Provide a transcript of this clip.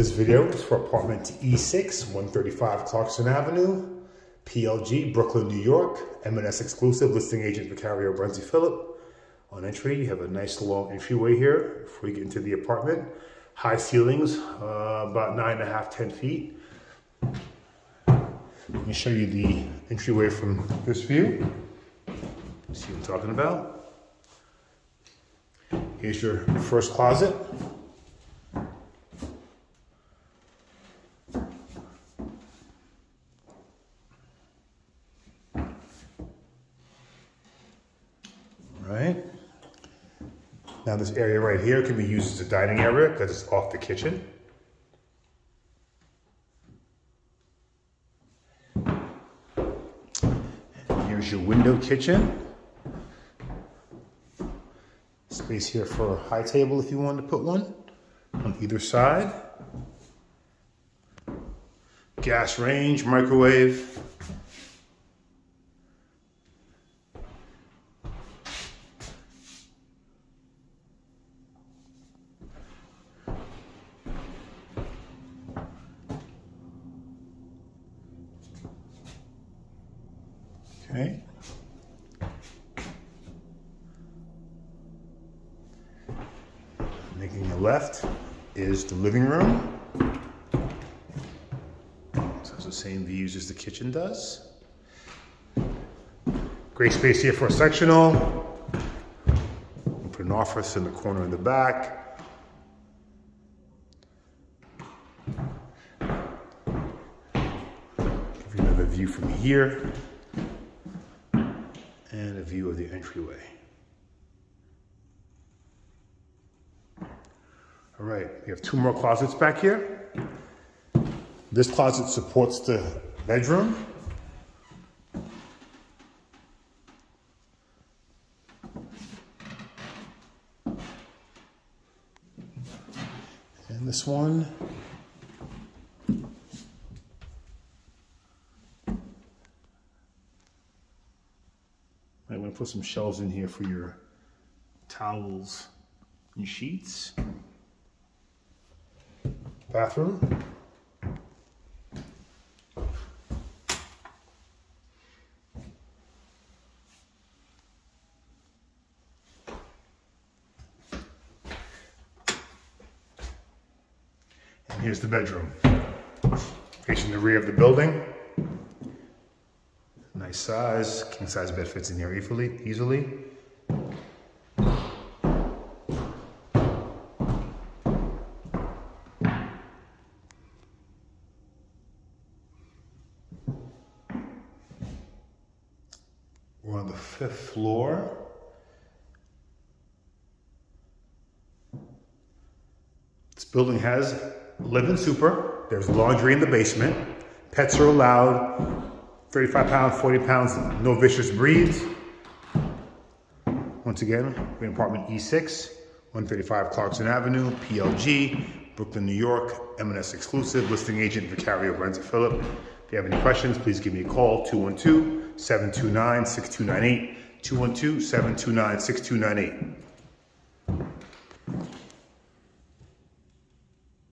This video is for apartment E6, 135 Clarkson Avenue, PLG, Brooklyn, New York, MNS exclusive, listing agent Vicario Brensley Phillip. On entry, you have a nice long entryway here before you get into the apartment. High ceilings, uh, about nine and a half, 10 feet. Let me show you the entryway from this view. See what I'm talking about? Here's your first closet. Right? Now this area right here can be used as a dining area because it's off the kitchen. Here's your window kitchen. Space here for a high table if you wanted to put one on either side. Gas range, microwave. Okay. Making a left is the living room. So it's the same views as the kitchen does. Great space here for a sectional. Put an office in the corner in the back. Give you another view from here and a view of the entryway. All right, we have two more closets back here. This closet supports the bedroom. And this one To put some shelves in here for your towels and sheets. Bathroom. And here's the bedroom. Facing the rear of the building. Nice size, king size bed fits in here easily. easily. We're on the fifth floor. This building has live-in super. There's laundry in the basement. Pets are allowed. 35 pounds, 40 pounds, no vicious breeds. Once again, we're in apartment E6, 135 Clarkson Avenue, PLG, Brooklyn, New York, MNS exclusive, listing agent Vicario Brensley Phillip. If you have any questions, please give me a call, 212-729-6298, 212-729-6298.